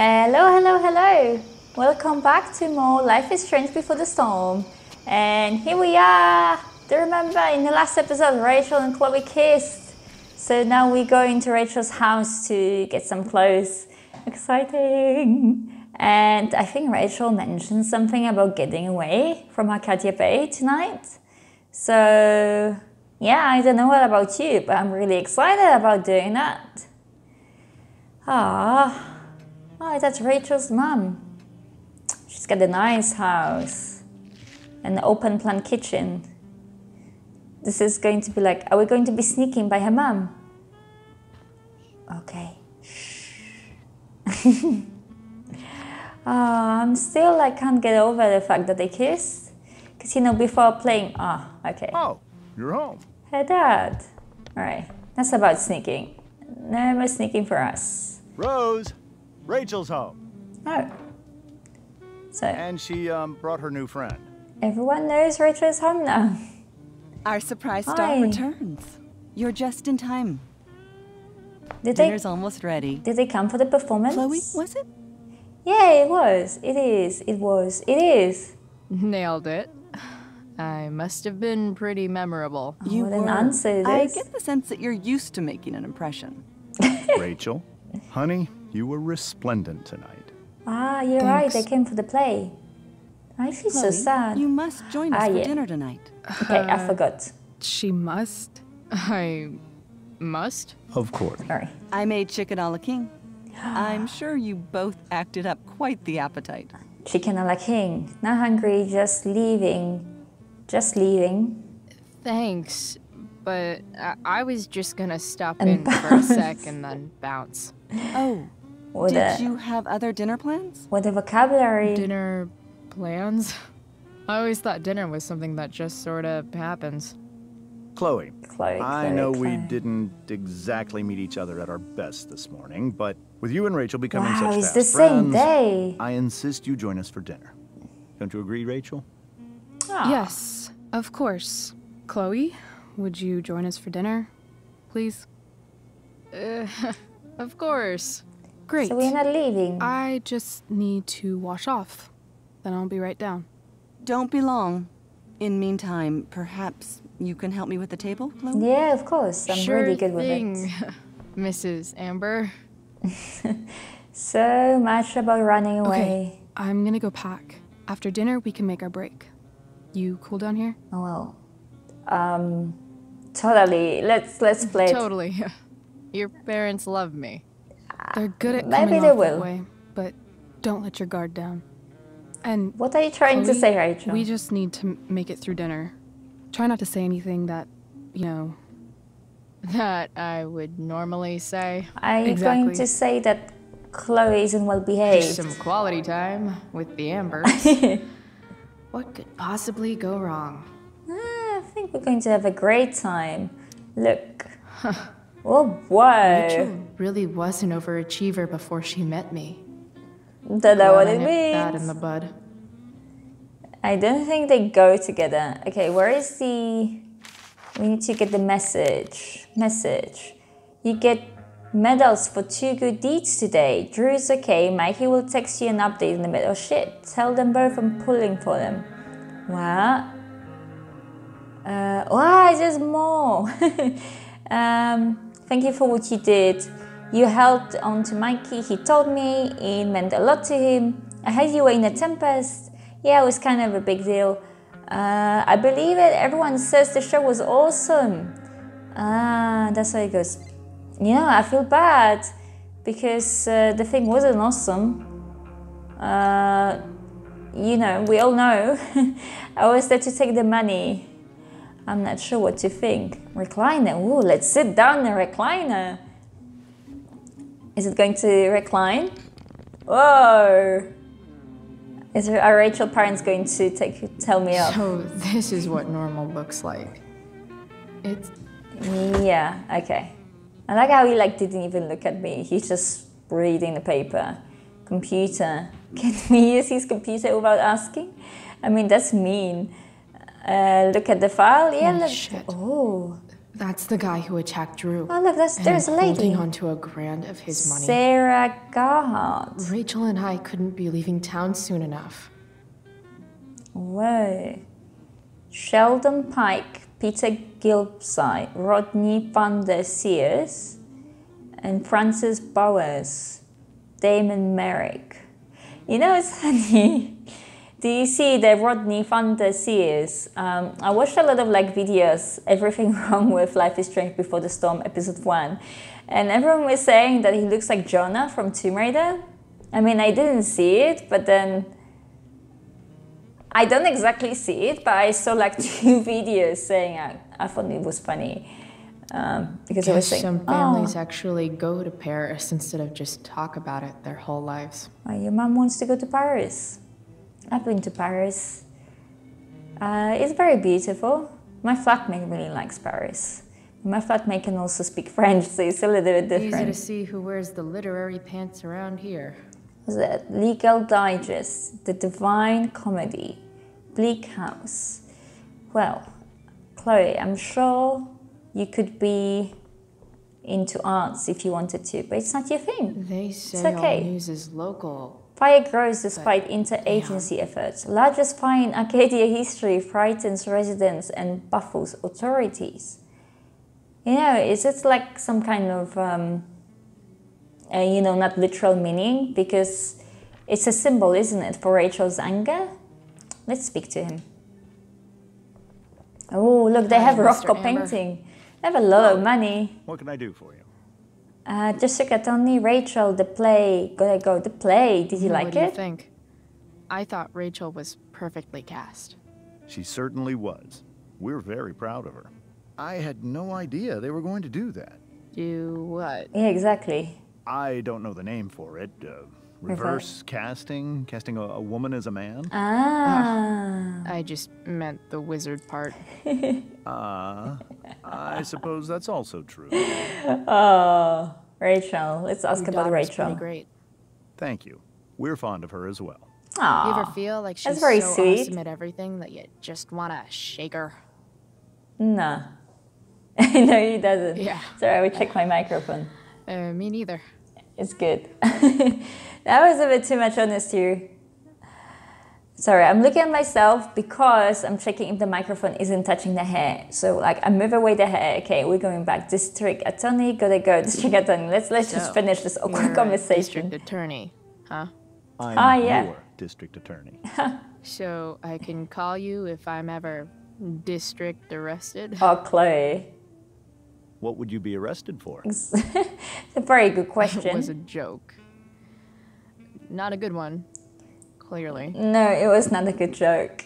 Hello, hello, hello. Welcome back to more Life is Strange Before the Storm. And here we are. Do you remember in the last episode, Rachel and Chloe kissed? So now we go into Rachel's house to get some clothes. Exciting. And I think Rachel mentioned something about getting away from Arcadia Bay tonight. So, yeah, I don't know what about you, but I'm really excited about doing that. Ah, oh, that's Rachel's mom. She's got a nice house, an open plan kitchen. This is going to be like, are we going to be sneaking by her mom? Okay. Shh. Uh, I'm still I can't get over the fact that they kissed. Because you know before playing ah okay. Oh, you're home. Hey dad. Alright. That's about sneaking. More sneaking for us. Rose, Rachel's home. Oh. So And she um, brought her new friend. everyone knows Rachel is home now. Our surprise star returns. You're just in time. Did they Dinner's almost ready. did they come for the performance? Chloe, was it? Yeah, it was. It is. It was. It is. Nailed it. I must have been pretty memorable. You what an were. answer I get the sense that you're used to making an impression. Rachel, honey, you were resplendent tonight. Ah, you're right. They came for the play. I feel so sad. You must join us Ah, for yeah. dinner tonight. Okay, I forgot. She must. I must? Of course. Sorry. I made chicken a la king. I'm sure you both acted up quite the appetite. Chicken a la king. Not hungry, just leaving. Just leaving. Thanks. But I, I was just gonna stop And in for a sec and then bounce. Oh, With did a, you have other dinner plans? with a vocabulary. Dinner plans? I always thought dinner was something that just sort of happens. Chloe, Chloe, I Chloe, know we didn't exactly meet each other at our best this morning, but with you and Rachel becoming Wow, such it's fast the same friends, day. I insist you join us for dinner. Don't you agree, Rachel? Ah. Yes, of course. Chloe, would you join us for dinner, please? Uh, of course. Great. So we're not leaving. I just need to wash off. Then I'll be right down. Don't be long. In meantime, perhaps you can help me with the table, Chloe? yeah, of course. I'm sure really good with thing, it. Mrs. Amber. So much about running away. Okay, I'm gonna go pack. After dinner, we can make our break. You cool down here? Oh well. Um, totally. Let's let's play. Totally. Your parents love me. They're good at Maybe coming they off will. that way, but don't let your guard down. And What are you trying to Chloe, say, Rachel? we just need to make it through dinner. Try not to say anything that, you know, that I would normally say. Are you Exactly. going to say that Chloe isn't well behaved? Just behaved? some quality time with the Ambers. what could possibly go wrong? Ah, I think we're going to have a great time. Look. oh boy. Rachel really was an overachiever before she met me. Don't know what it nipped that in the bud. I don't think they go together. Okay, where is the. We need to get the message. Message. You get medals for two good deeds today. Drew is okay. Mikey will text you an update in the middle. Oh shit. Tell them both I'm pulling for them. What? Uh, why there's more? um, thank you for what you did. You held on to Mikey. He told me it meant a lot to him. I heard you were in a tempest. Yeah, it was kind of a big deal. Uh, I believe it. Everyone says the show was awesome. Ah, that's how it goes. You know, I feel bad because uh, the thing wasn't awesome. Uh, you know, we all know. I was there to take the money. I'm not sure what to think. Recliner. Ooh, let's sit down in a recliner. Is it going to recline? Whoa. Is there, are Rachel parents going to take tell me off? So this is what normal looks like. It's Yeah, okay. I like how he like didn't even look at me. He's just reading the paper. Computer. Can we use his computer without asking? I mean, that's mean. Uh, look at the file. Yeah, Holy look. shit. Oh, That's the guy who attacked Drew. Oh, look, that's, there's a lady. holding onto a grand of his money. Sera Gearhardt. Rachel and I couldn't be leaving town soon enough. Whoa. Sheldon Pike, Peter Gilside, Rodney van der Sears, and Francis Bowers, Damon Merrick. You know, it's funny. Do you see the Rodney van der Sears? Um, I watched a lot of like videos, everything wrong with Life is Strange Before the Storm, episode one, and everyone was saying that he looks like Jonah from Tomb Raider. I mean, I didn't see it, but then I don't exactly see it, but I saw like two videos saying I, I thought it was funny um, because I was saying, some oh, families actually go to Paris instead of just talk about it their whole lives. oh, your mom wants to go to Paris. I've been to Paris. Uh, it's very beautiful. My flatmate really likes Paris. My flatmate can also speak French, so it's a little bit different. Easy to see who wears the literary pants around here. Was it Legal Digest, The Divine Comedy, Bleak House? Well, Chloe, I'm sure you could be into arts if you wanted to, but it's not your thing. They say okay. all news is local. Fire grows despite interagency efforts. Largest fire in Arcadia history frightens residents and baffles authorities. You know, is it like some kind of, um, uh, you know, not literal meaning? Because it's a symbol, isn't it, for Rachel's anger? Let's speak to him. Oh, look, they Hi, have Mr. Rothko Amber. painting. They have a lot of money. What can I do for you? Uh, Jessica me Rachel, the play. Gotta go, the play. Did you what like do you think? I thought Rachel was perfectly cast. She certainly was. We're very proud of her. I had no idea they were going to do that. Do what? Yeah, exactly. I don't know the name for it. Uh, reverse casting? Casting a, a woman as a man? Ah. I just meant the wizard part. Uh, I suppose that's also true. Oh, Rachel. Let's ask Your about daughter's pretty Rachel. great. Thank you. We're fond of her as well. You ever feel like she's very so sweet. awesome at everything that you just want to shake her? No. no, he doesn't. Yeah. Sorry, I would check my microphone. Uh, me neither. It's good. that was a bit too much honesty. Sorry, I'm looking at myself because I'm checking if the microphone isn't touching the hair. So like I move away the hair. Okay, we're going back. District attorney, gotta go. District attorney. Let's let's just finish this awkward You're conversation. district attorney, huh? I'm Ah, yeah. your district attorney. So I can call you if I'm ever district arrested? Oh, Chloe. What would you be arrested for? It's a very good question. It was a joke. Not a good one, clearly. No, it was not a good joke.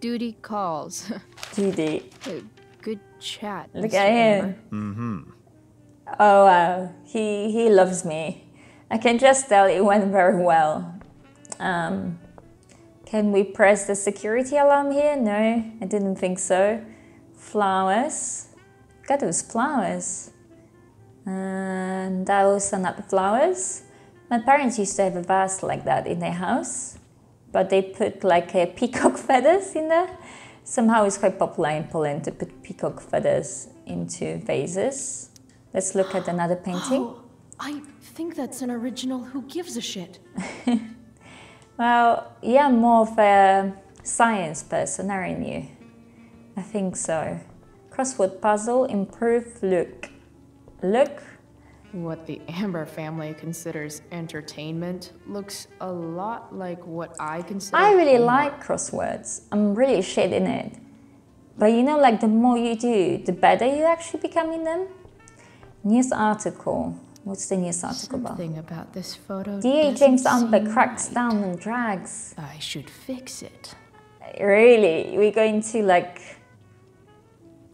Duty calls. Duty. Uh, good chat. Look at him. Mm-hmm. Oh wow, he he loves me. I can just tell it went very well. Um, can we press the security alarm here? No, I didn't think so. Flowers. Got those flowers. And those are not the flowers. My parents used to have a vase like that in their house, but they put like a peacock feathers in there. Somehow it's quite popular in Poland to put peacock feathers into vases. Let's look at another painting. Oh, I think that's an original Who Gives a Shit. Well, yeah, I'm more of a science person, aren't you? I think so. Crossword puzzle, improve look. Look? What the Amber family considers entertainment looks a lot like what I consider. I really like crosswords. I'm really shit in it. But you know, like the more you do, the better you actually become in them. News article. What's the news article about? Something about this photo. DA James Amber cracks right. down on drags. I should fix it. Really? We're going to like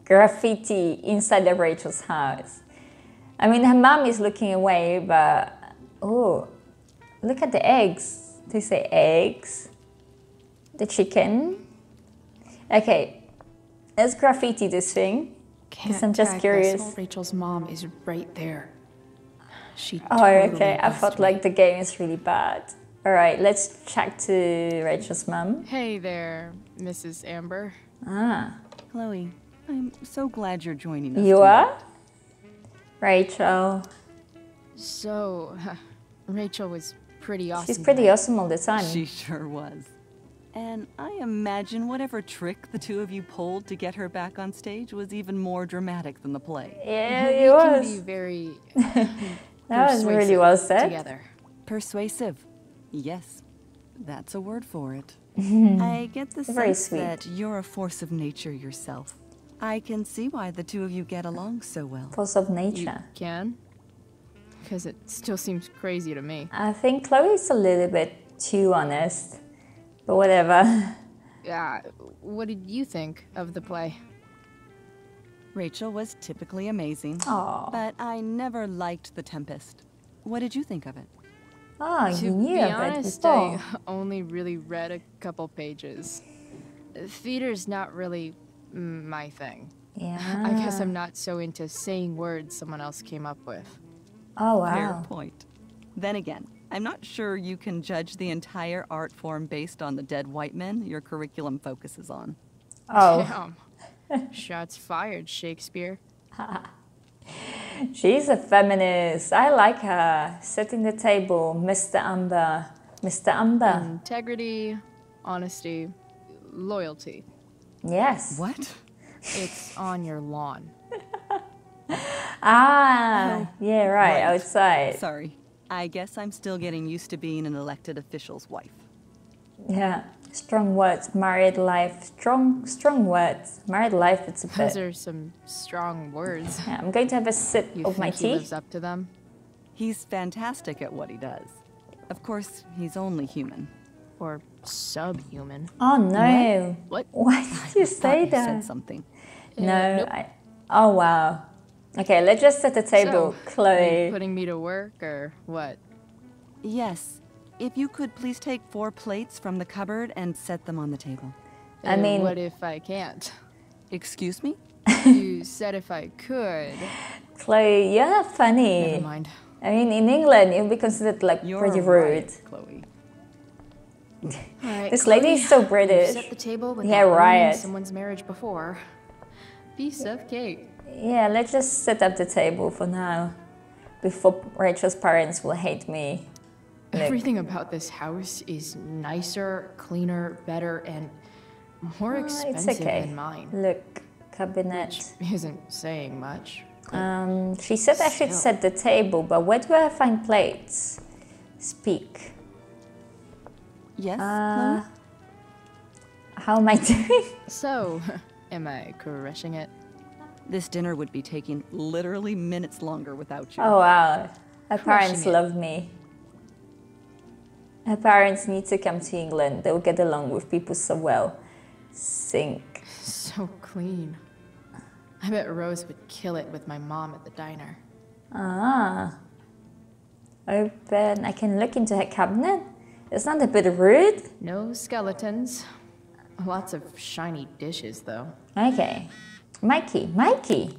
graffiti inside the Rachel's house. I mean, her mom is looking away, but oh, look at the eggs. They say eggs. The chicken. Okay, let's graffiti this thing. Can't I'm just tag this. curious. Oh, Rachel's mom is right there. She. Oh, totally okay. I buzzed thought me. like the game is really bad. All right, let's check to Rachel's mom. Hey there, Mrs. Amber. Ah, Chloe, I'm so glad you're joining us. You tonight. are? Rachel. So, Rachel was pretty awesome. She's pretty tonight. awesome all the time. She sure was. And I imagine whatever trick the two of you pulled to get her back on stage was even more dramatic than the play. yeah, We it can was. be very That was really persuasive well said. together. Persuasive. Yes, that's a word for it. I get the Very sense sweet. that you're a force of nature yourself. I can see why the two of you get along so well. Force of nature. You nature. can? Because it still seems crazy to me. I think Chloe's a little bit too honest. But whatever. Yeah. What did you think of the play? Rachel was typically amazing, Oh, but I never liked The Tempest. What did you think of it? oh, to you knew be honest. I only really read a couple pages. Theater's not really my thing. Yeah. I guess I'm not so into saying words someone else came up with. Oh wow. Fair point. Then again, I'm not sure you can judge the entire art form based on the dead white men your curriculum focuses on. Oh, Damn. Shots fired, Shakespeare. she's a feminist. I like her. Setting the table, Mr. Amber. Mr. Amber. Integrity, honesty, loyalty. Yes. What? It's on your lawn. Ah, yeah, right, Right. outside. Sorry. I guess I'm still getting used to being an elected official's wife. Yeah, strong words. Married life. Strong, strong words. Married life. It's a Those bit. are some strong words. Yeah, I'm going to have a sip You of my think he lives up to them? He's fantastic at what he does. Of course, he's only human. Or subhuman? Oh no! What? Why did you Thought say you that? said something. No. nope. I, oh wow. Okay, let's just set the table, So, are you Chloe. putting me to work or what? Yes. If you could please take four plates from the cupboard and set them on the table. I Uh, mean- what if I can't? Excuse me? you said if I could. Chloe, you're not funny. Never mind. I mean, in England, it would be considered like You're pretty right, rude. Chloe. Right, This lady is so British. Set the table Yeah, riot. someone's marriage before. Piece of cake. Yeah, let's just set up the table for now, before Rachel's parents will hate me. Look. Everything about this house is nicer, cleaner, better, and more Ah, expensive it's okay. than mine. Look, cabinet. Isn't saying much. Um, she said I should set the table, but where do I find plates? Speak. Yes, Uh, Chloe? how am I doing? So, am I crushing it? This dinner would be taking literally minutes longer without you. Oh wow, her parents it. love me. Her parents need to come to England. They'll get along with people so well. Sink. So clean. I bet Rose would kill it with my mom at the diner. Ah. Open. I can look into her cabinet. It's not a bit rude. No skeletons. Lots of shiny dishes, though. Okay. Mikey. Mikey.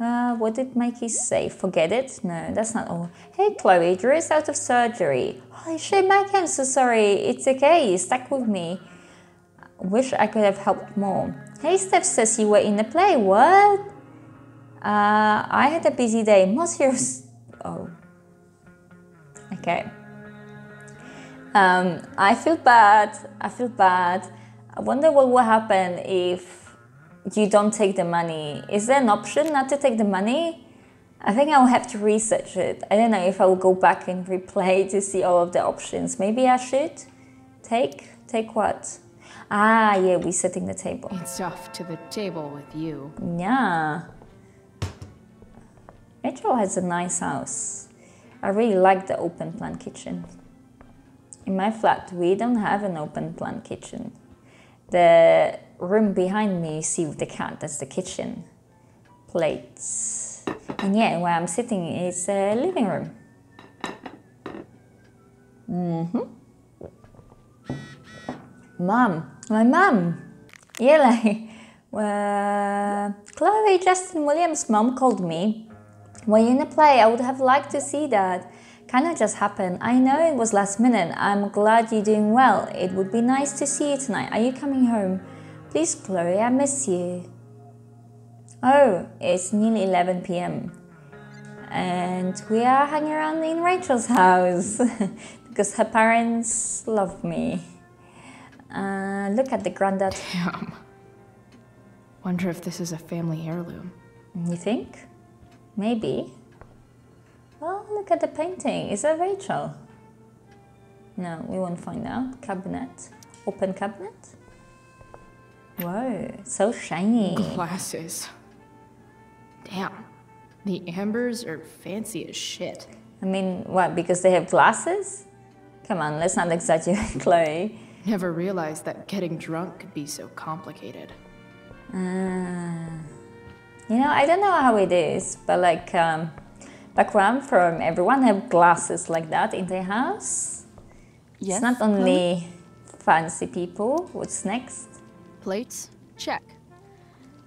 Uh, what did Mikey say? Forget it? No, that's not all. Hey, Chloe, Drew is out of surgery. Holy shit, Mikey, I'm so sorry. It's okay. You stuck with me. Wish I could have helped more. Hey, Steph says you were in the play. What? Uh, I had a busy day. Most yours. Oh. Okay. Um, I feel bad. I feel bad. I wonder what will happen if you don't take the money. Is there an option not to take the money? I think I'll have to research it. I don't know if I will go back and replay to see all of the options. Maybe I should take take what? Ah, yeah, we're setting the table. It's off to the table with you. Yeah. Rachel has a nice house. I really like the open plan kitchen. In my flat, we don't have an open plan kitchen. The room behind me, you see with the cat, that's the kitchen. Plates. And yeah, where I'm sitting is a living room. Mm-hmm. Mom, my mom. Yeah, like, uh, Chloe Justin Williams' mom called me. Were you in a play? I would have liked to see that. Kind of just happened. I know it was last minute. I'm glad you're doing well. It would be nice to see you tonight. Are you coming home? Please, Chloe, I miss you. Oh, it's nearly 11 p.m. And we are hanging around in Rachel's house because her parents love me. Uh, look at the granddad. Damn. Wonder if this is a family heirloom. You think? Maybe. Well, look at the painting. Is that Rachel? No, we won't find out. Cabinet. Open cabinet? Whoa, so shiny. Glasses. Damn. The ambers are fancy as shit. I mean, what, because they have glasses? Come on, let's not exaggerate, Chloe. Never realized that getting drunk could be so complicated. Ah. You know, I don't know how it is, but like, um, back where from, everyone have glasses like that in their house. Yes. It's not only fancy people. What's next? Plates? Check.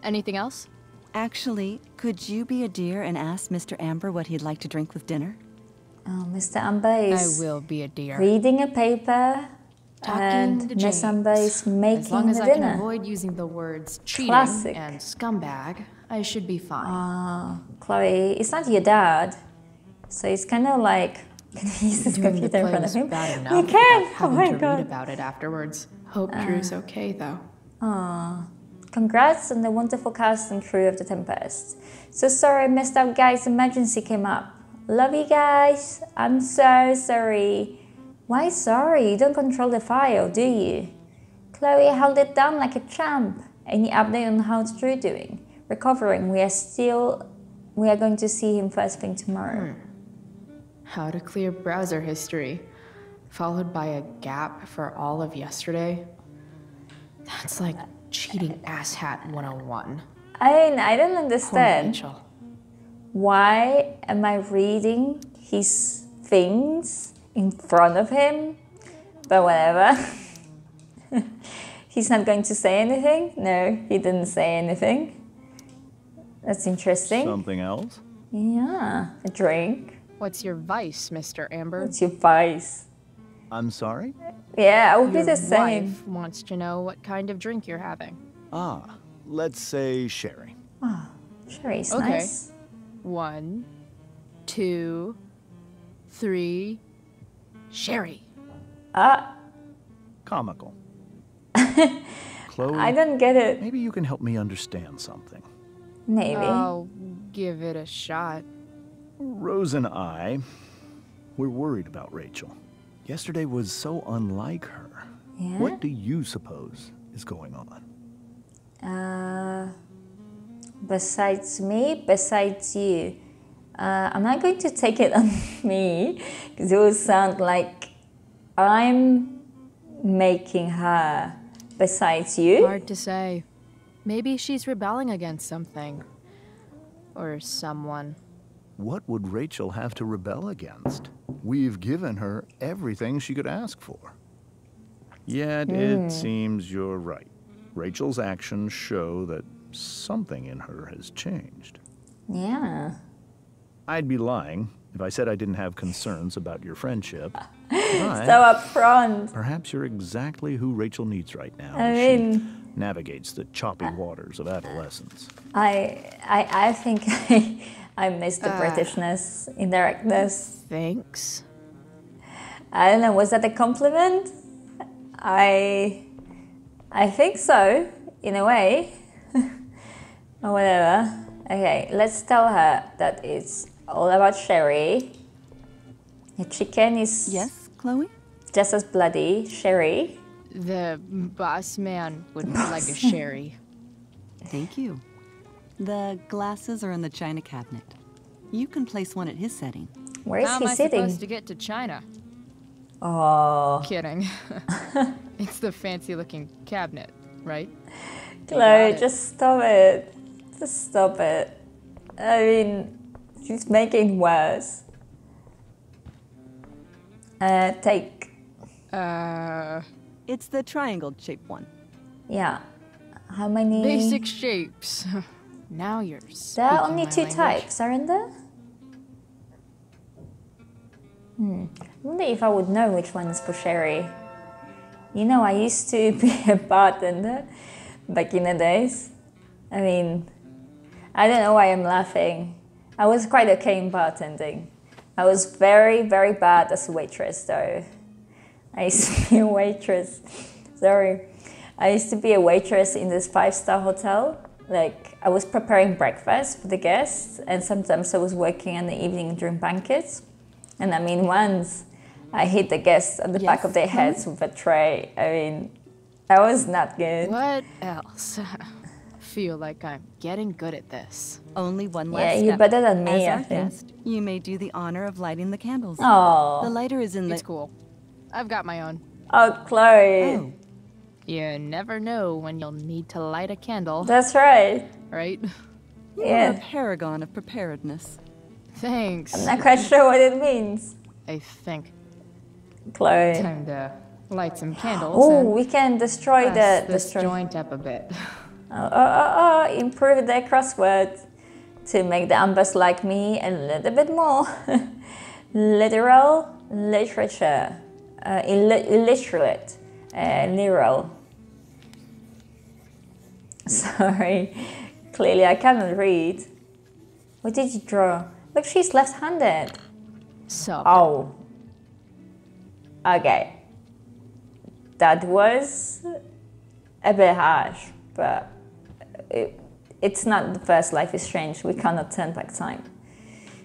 Anything else? Actually, could you be a dear and ask Mr. Amber what he'd like to drink with dinner? Oh, Mr. Amber is. I will be a dear. reading a paper, Talking and to Miss Amber is making As long as the I can avoid using the words cheating Classic. and scumbag, I should be fine. Ah, Chloe, it's not your dad, so it's kind of like can you use Doing computer in front of him? bad enough You can. Oh my to read god. about it afterwards. Hope uh, Drew's okay though. Aw, congrats on the wonderful cast and crew of The Tempest. So sorry I messed up, guys. Emergency came up. Love you guys. I'm so sorry. Why sorry? You don't control the file, do you? Chloe held it down like a champ. Any update on how Drew doing? Recovering. We are still. We are going to see him first thing tomorrow. Hmm. How to clear browser history, followed by a gap for all of yesterday. That's like cheating asshat 101. I mean, I don't Poor understand. Rachel. why am I reading his things in front of him? But whatever. He's not going to say anything? No, he didn't say anything. That's interesting. Something else? Yeah, a drink. What's your vice, Mr. Amber? What's your vice? I'm sorry? Yeah, I would be the same. wife wants to know what kind of drink you're having. Ah, let's say sherry. Sure, it's Okay. nice. One, two, three, sherry. Ah, Comical. Chloe, I don't get it. maybe you can help me understand something. Maybe. I'll give it a shot. Rose and I, we're worried about Rachel. Yesterday was so unlike her. Yeah? What do you suppose is going on? Uh, besides me, besides you, uh, I'm not going to take it on me because it will sound like I'm making her. Besides you, Hard to say. Maybe she's rebelling against something. Or someone. What would Rachel have to rebel against? We've given her everything she could ask for. Yet it hmm. seems you're right. Rachel's actions show that something in her has changed. yeah. I'd be lying if I said I didn't have concerns about your friendship. So upfront. perhaps you're exactly who Rachel needs right now I mean- she navigates the choppy waters of adolescence. I, I, I think I, I miss the uh, Britishness, indirectness. Thanks. I don't know. Was that a compliment? I, I think so, in a way. or whatever. Okay, let's tell her that it's all about Sherry. The chicken is Yes, Chloe? just as bloody. Sherry. The boss man would like a sherry. Thank you. The glasses are in the china cabinet. You can place one at his setting. Where is How he am I sitting? supposed to get to China? Oh, Kidding. it's the fancy looking cabinet, right? Chloe, just stop it. Just stop it. I mean, she's making worse. Uh, take. Uh, It's the triangle shaped one. Yeah. How many? basic shapes. now you're There are only two language. types, aren't there? Hmm. I wonder if I would know which one is for Sherry. You know, I used to be a bartender back in the days. I mean, I don't know why I'm laughing. I was quite okay in bartending. I was very, very bad as a waitress, though. I used to be a waitress. Sorry. I used to be a waitress in this five star hotel. Like, I was preparing breakfast for the guests, and sometimes I was working in the evening during banquets. And I mean, once I hit the guests on the back of their heads with a tray. I mean, that was not good. What else? Feel like I'm getting good at this. Only one last Yeah, you're step. better than me, As I our think. guest, you may do the honor of lighting the candles. Oh, The lighter is in the. It's cool. I've got my own. oh, Chloe. Oh, You never know when you'll need to light a candle, That's right. right? you are a paragon of preparedness. Thanks. I'm not quite sure what it means. I think. Chloe. Time to light some candles Oh, we can destroy the this destroy. joint up a bit. Oh, oh, oh, oh, improve the crossword to make the ambers like me a little bit more. Literal literature, uh, illi- illiterate, uh, literal. Sorry, clearly I cannot read. What did you draw? Look, she's left-handed. So, Oh. Okay. That was a bit harsh, but it, it's not the first Life is Strange. We cannot turn back time.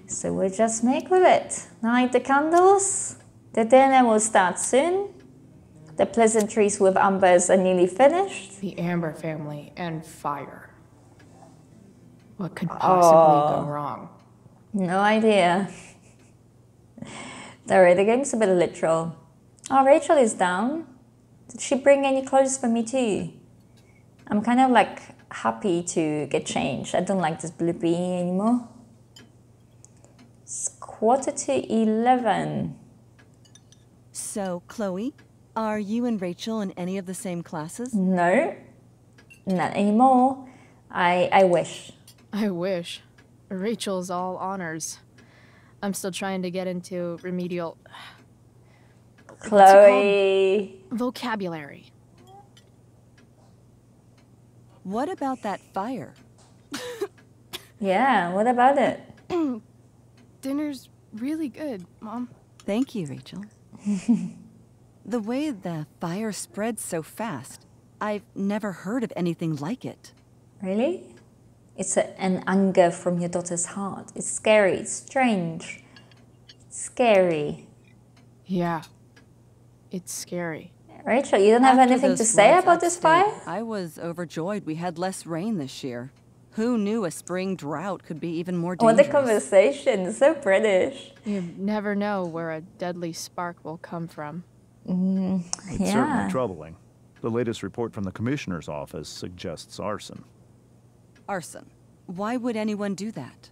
So we'll just make with it. Light the candles. The dinner will start soon. The pleasantries with Ambers are nearly finished. the Amber family and fire. What could possibly go oh. wrong? No idea. Sorry, the game's a bit literal. Oh, Rachel is down. Did she bring any clothes for me too? I'm kind of like happy to get changed. I don't like this blue beanie anymore. It's quarter to 11. So, Chloe, are you and Rachel in any of the same classes? No, not anymore. I, I wish. I wish. Rachel's all honors. I'm still trying to get into remedial Chloe. vocabulary. What about that fire? Yeah, what about it? Dinner's really good, Mom. Thank you, Rachel. the way the fire spreads so fast, I've never heard of anything like it. Really? It's a, an anger from your daughter's heart. It's scary. It's strange. It's scary. Yeah. It's scary. Rachel, you don't have anything to say floods about this fire? I was overjoyed we had less rain this year. Who knew a spring drought could be even more What dangerous? a conversation. So British. You never know where a deadly spark will come from. Mm-hmm. It's Yeah. certainly troubling. The latest report from the commissioner's office suggests arson. Arson. Why would anyone do that?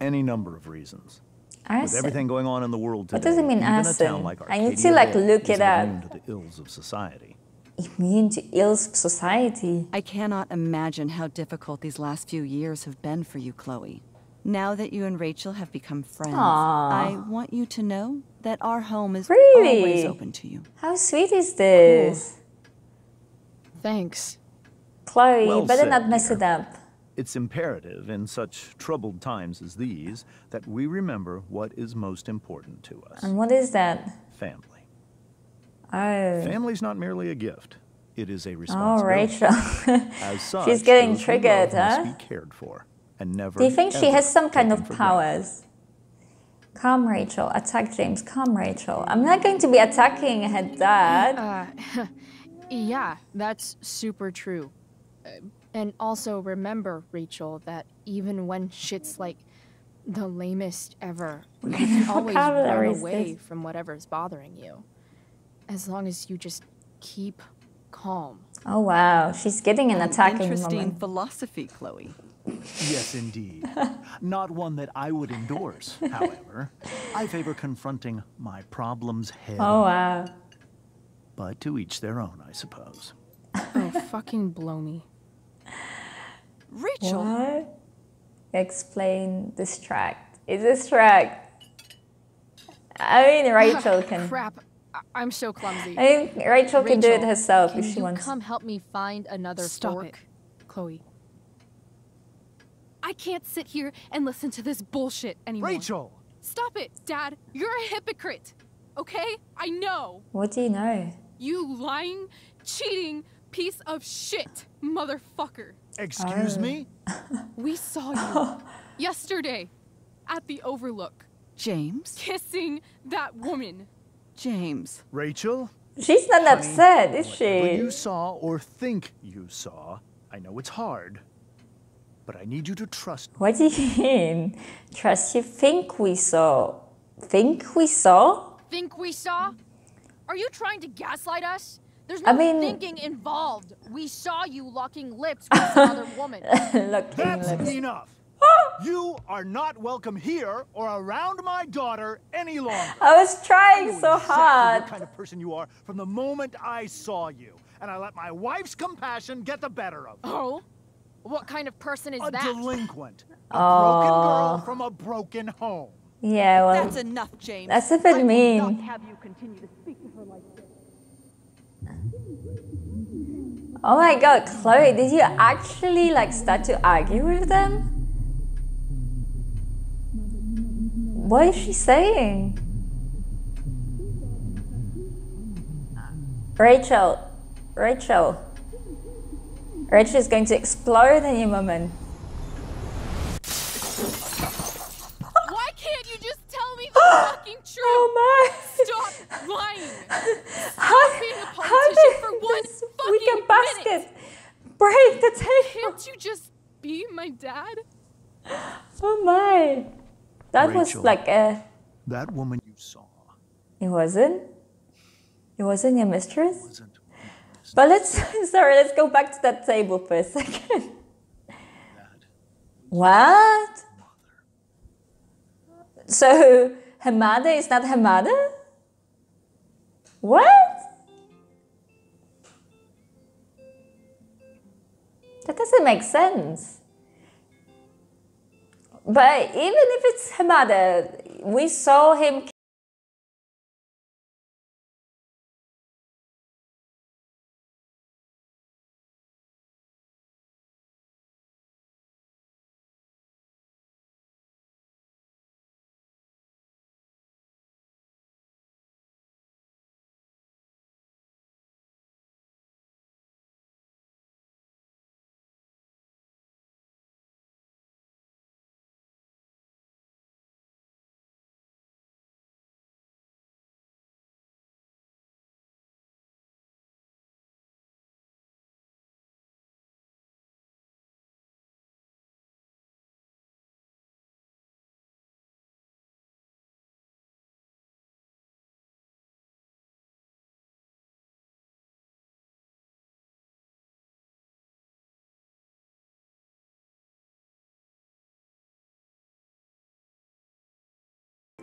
Any number of reasons. Arson. With everything going on in the world today, What does it mean, even a arson? town like I need to, like, look it isn't up. immune to the ills of society. Immune to ills of society. I cannot imagine how difficult these last few years have been for you, Chloe. Now that you and Rachel have become friends, Aw. I want you to know that our home is Really? always open to you. How sweet is this? Thanks. Chloe, Well you better said, not mess dear. it up. It's imperative in such troubled times as these that we remember what is most important to us And what is that? family. Oh. Family's not merely a gift, it is a Oh, responsibility. Rachel. As such, She's getting triggered, love huh? Must be cared for and never. Do you think she has some kind of for granted. powers? Come, Rachel. Attack James. Come, Rachel. I'm not going to be attacking her dad. Uh, yeah, that's super true. Uh, and also remember, Rachel, that even when shit's like the lamest ever, you can always run away this? from whatever's bothering you. As long as you just keep calm. Oh, wow. She's getting an attacking Interesting moment. philosophy, Chloe. Yes, indeed. Not one that I would endorse, however. I favor confronting my problems head Oh, wow. But to each their own, I suppose. Oh, fucking blow me. Rachel, What? Explain distract. Is distract? I mean, Rachel can. Crap. I- I'm so clumsy. I mean, Rachel, can do it herself Can if she you wants. come help me find another Stop fork? it. Chloe. I can't sit here and listen to this bullshit anymore. Rachel! Stop it, Dad. You're a hypocrite. Okay? I know. What do you know? You lying, cheating piece of shit, motherfucker. Excuse oh. me? We saw you yesterday at the Overlook James? kissing that woman. James. Rachel? She's not upset, is Whatever she? you saw or think you saw, I know it's hard, but I need you to trust me. What do you mean? Trust you think we saw? Think we saw? Think we saw? Are you trying to gaslight us? There's I no mean- thinking involved. We saw you locking lips with another woman. locking That's lips. enough! You are not welcome here or around my daughter any longer. I was trying knew so exactly hard. What kind of person you are from the moment I saw you, and I let my wife's compassion get the better of me. oh? What kind of person is A that? A delinquent, a broken girl oh. from a broken home. Yeah, well, That's enough, James. that's a bit I will mean. not have you continue to speak to her like this. Oh my god, Chloe, did you actually like start to argue with them? What is she saying? Rachel, Rachel. Rachel is going to explode any moment. Why can't you just tell me the fucking truth? Oh my! Stop lying. How, being a politician for one this fucking weekend basket break the table? Can't you just be my dad? Oh my! That was like a. That woman you saw It wasn't. It wasn't your mistress. wasn't. But let's sorry, let's go back to that table for a second. What? So her mother is not her mother? What? That doesn't make sense. But even if it's mother, we saw him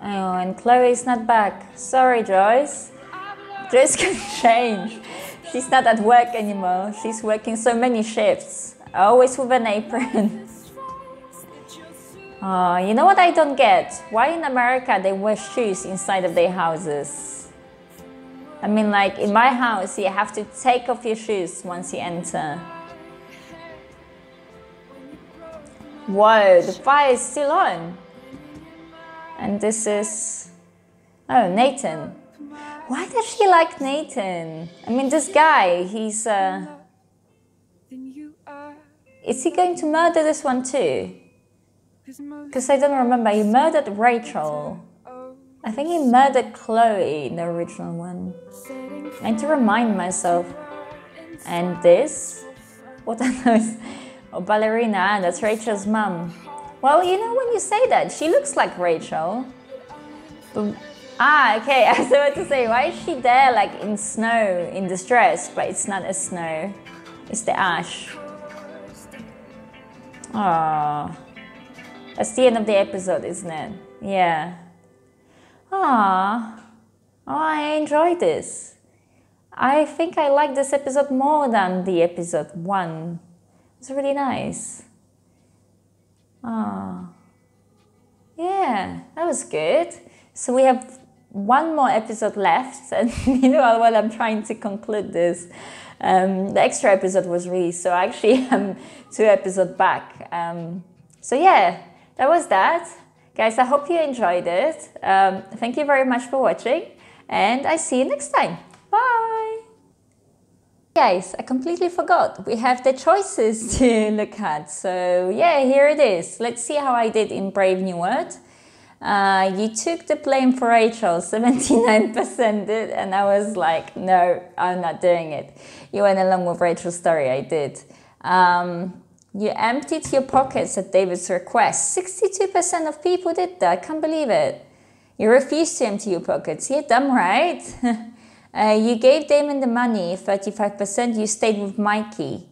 Oh, and Chloe is not back. Sorry, Joyce. Joyce can change. She's not at work anymore. She's working so many shifts, always with an apron. Oh, you know what I don't get? Why in America they wear shoes inside of their houses? I mean, like in my house, you have to take off your shoes once you enter. Whoa, the fire is still on. And this is. Oh, Nathan. Why does she like Nathan? I mean, this guy, he's. Uh, is he going to murder this one too? Because I don't remember. He murdered Rachel. I think he murdered Chloe in the original one. I need to remind myself. And this? What are those? Oh, ballerina. That's Rachel's mum. Well, you know, when you say that, she looks like Rachel. But- ah, okay. I was about to say, why is she there, like in snow, in this dress? But it's not a snow, it's the ash. Ah, that's the end of the episode, isn't it? Yeah. Ah, oh, I enjoyed this. I think I like this episode more than the episode one. It's really nice. Ah, yeah, that was good. So we have one more episode left, and you know while I'm trying to conclude this, um, the extra episode was released, so actually am two episodes back. Um, So yeah, that was that. Guys, I hope you enjoyed it. Um, thank you very much for watching and I see you next time. Guys, I completely forgot. We have the choices to look at. So yeah, here it is. Let's see how I did in Brave New World. Uh, you took the blame for Rachel, 79% did, and I was like, no, I'm not doing it. You went along with Rachel's story, I did. Um, you emptied your pockets at David's request. 62% of people did that, I can't believe it. You refused to empty your pockets. Yeah, dumb, right? uh, you gave Damon the money, 35%. You stayed with Mikey.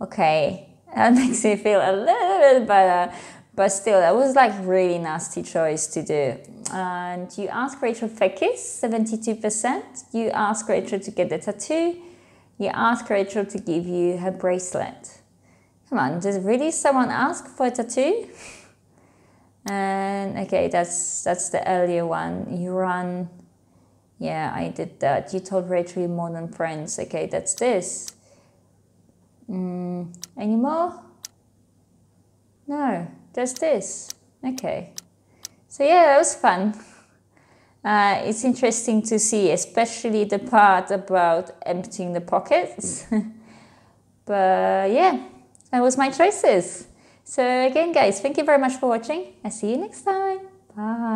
Okay, that makes me feel a little bit better. But still, that was like really nasty choice to do. And you asked Rachel for kiss, 72%. You asked Rachel to get the tattoo. You asked Rachel to give you her bracelet. Come on, did really someone ask for a tattoo? And okay, that's that's the earlier one. You run. Yeah, I did that. You told Rachel more than friends. Okay, that's this. Mm, any more? No, just this. Okay. So yeah, that was fun. Uh, it's interesting to see, especially the part about emptying the pockets. but yeah, that was my choices. So again, guys, thank you very much for watching. I'll see you next time. Bye.